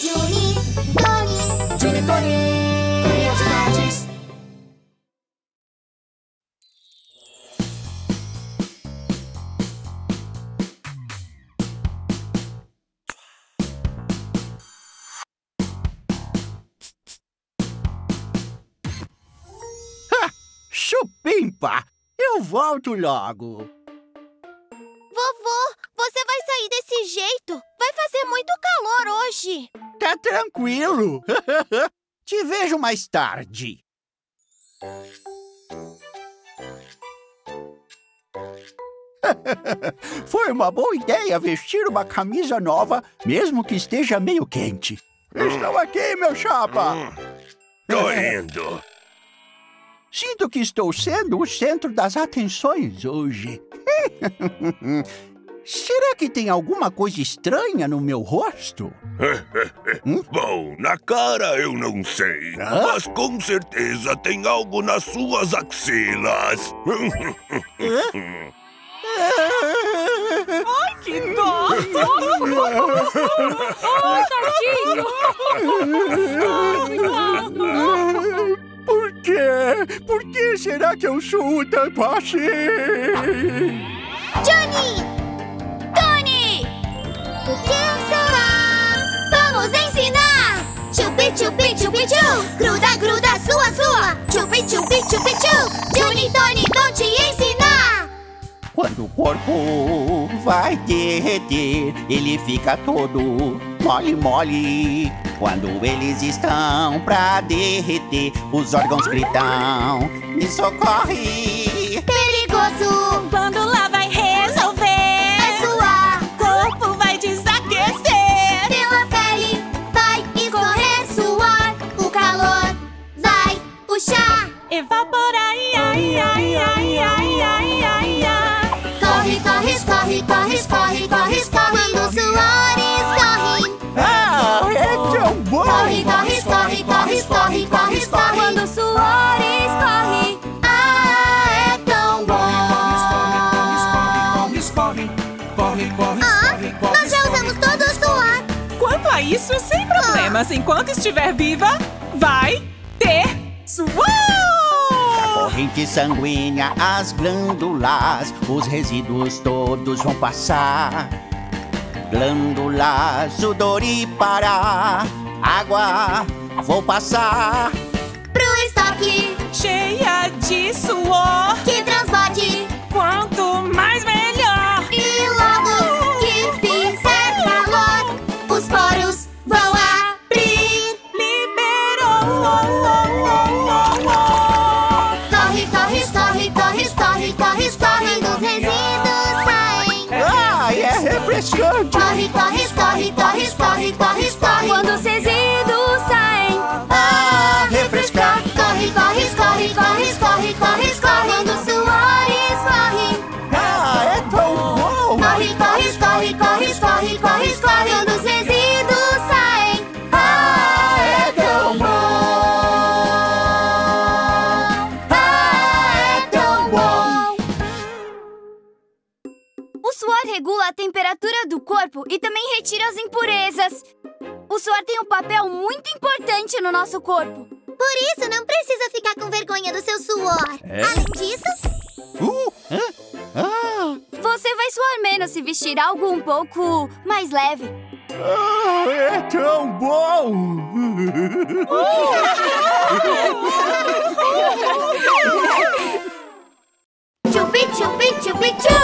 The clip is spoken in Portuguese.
Juni, Tony, curiosidades. Chupimpa! Eu volto logo. Vovô, você vai sair desse jeito? Vai fazer muito calor hoje. Tá tranquilo. Te vejo mais tarde. Foi uma boa ideia vestir uma camisa nova, mesmo que esteja meio quente. Estou aqui, meu chapa. Tô indo. Sinto que estou sendo o centro das atenções hoje. Será que tem alguma coisa estranha no meu rosto? Bom, na cara eu não sei. Hã? Mas com certeza tem algo nas suas axilas. Que dó! oh, tadinho! Por quê? Por que será que eu sou tanto assim? Johnny! Chupi, chupi, chu! Gruda, gruda, sua, sua! Chupi, chupi, chupi, chu! Johnny, Tony vão te ensinar! Quando o corpo vai derreter, ele fica todo mole, mole. Quando eles estão pra derreter, os órgãos gritam: Me socorre! Perigoso! Quando puxar! Evaporar, ia, ia, ia, ia, ia, ia, ia. Corre, corre, escorre, corre, escorre, corre, escorre Quando os suores correm Ah, é tão bom! Corre, corre, escorre, corre, escorre, corre, escorre Quando os suores correm Ah, é tão bom Ah, nós já usamos todo o suor Quanto a isso, sem problemas. Enquanto estiver viva, vai ter suor! Corrente sanguínea, as glândulas, os resíduos todos vão passar. Glândulas, sudor e parar. Água, vou passar. Pro estoque Cheia de suor. que transborde Quanto mais melhor. E logo que fizer calor Os poros vão abrir Liberou. É refrescante! Corre, corre, escorre, corre, escorre, corre, escorre Quando os resíduos saem Ah, refrescar! Corre, corre, escorre, corre, escorre, corre, escorre Quando os suores correm Ah, é tão bom! Corre, corre, escorre, corre, escorre, corre, escorre regula a temperatura do corpo e também retira as impurezas. O suor tem um papel muito importante no nosso corpo. Por isso, não precisa ficar com vergonha do seu suor. É? Além disso, Uh? Ah, você vai suar menos se vestir algo um pouco mais leve. ah, é tão bom! Chupi, chupi, chupi, chu!